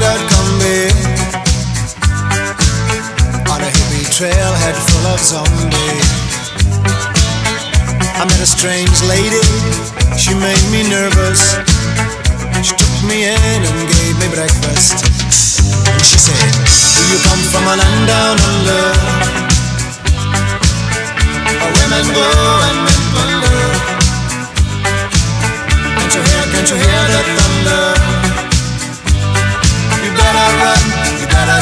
that Kombi On a hippie trailhead full of zombies. I met a strange lady, she made me nervous. She took me in and gave me breakfast. And she said, do you come from a land down under? Where women go and